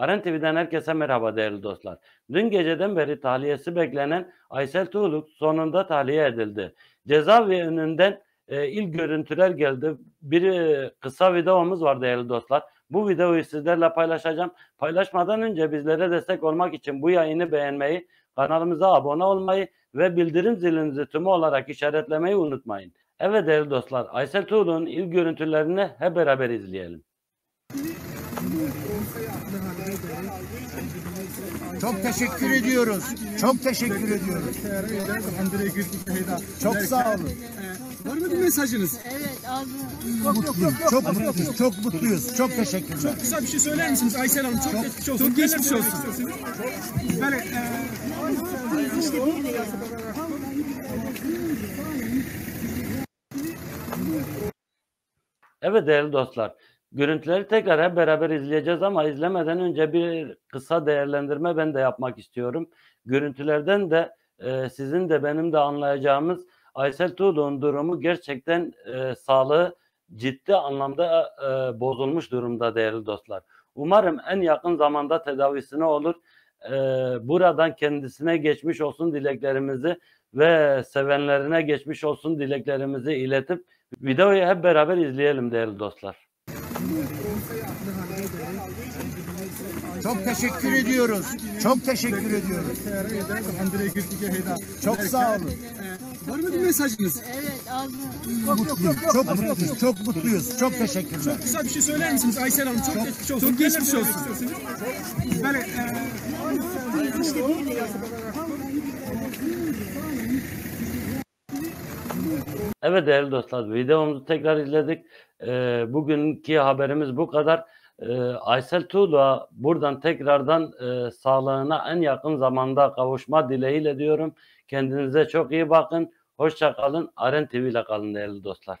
Aren TV'den herkese merhaba değerli dostlar. Dün geceden beri tahliyesi beklenen Aysel Tuğluk sonunda tahliye edildi. Cezaevi önünden e, ilk görüntüler geldi. Bir e, kısa videomuz var değerli dostlar. Bu videoyu sizlerle paylaşacağım. Paylaşmadan önce bizlere destek olmak için bu yayını beğenmeyi, kanalımıza abone olmayı ve bildirim zilinizi tümü olarak işaretlemeyi unutmayın. Evet değerli dostlar, Aysel Tuğluk'un ilk görüntülerini hep beraber izleyelim. Çok teşekkür ediyoruz. Çok teşekkür ediyoruz. Çok sağ olun. Var mı bir mesajınız? Evet aldım. Mutluyum. Çok mutluyuz. Çok mutluyuz. Çok teşekkürler. Kısa bir şey söyler misiniz Aysel Hanım? Çok geçmiş olsun. Çok geçmiş olsun. Böyle e, Evet değerli dostlar, görüntüleri tekrar hep beraber izleyeceğiz ama izlemeden önce bir kısa değerlendirme ben de yapmak istiyorum. Görüntülerden de e, sizin de benim de anlayacağımız Aysel Tuğlu'nun durumu gerçekten e, sağlığı ciddi anlamda e, bozulmuş durumda değerli dostlar. Umarım en yakın zamanda tedavisine olur. E, buradan kendisine geçmiş olsun dileklerimizi ve sevenlerine geçmiş olsun dileklerimizi iletip videoyu hep beraber izleyelim değerli dostlar. Çok teşekkür ediyoruz. Çok teşekkür ediyoruz. Çok sağ olun. var mı bir mesajınız? Evet aldım. Çok mutluyuz. Çok mutluyuz. Çok teşekkürler. Kısa bir şey söyler misiniz Aysel Hanım? Çok geçmiş olsun. Çok geçmiş olsun. Böyle e, Evet değerli dostlar videomuzu tekrar izledik. Ee, bugünkü haberimiz bu kadar. Ee, Aysel Tuğla buradan tekrardan e, sağlığına en yakın zamanda kavuşma dileğiyle diyorum. Kendinize çok iyi bakın. Hoşça kalın. Aren TV ile kalın değerli dostlar.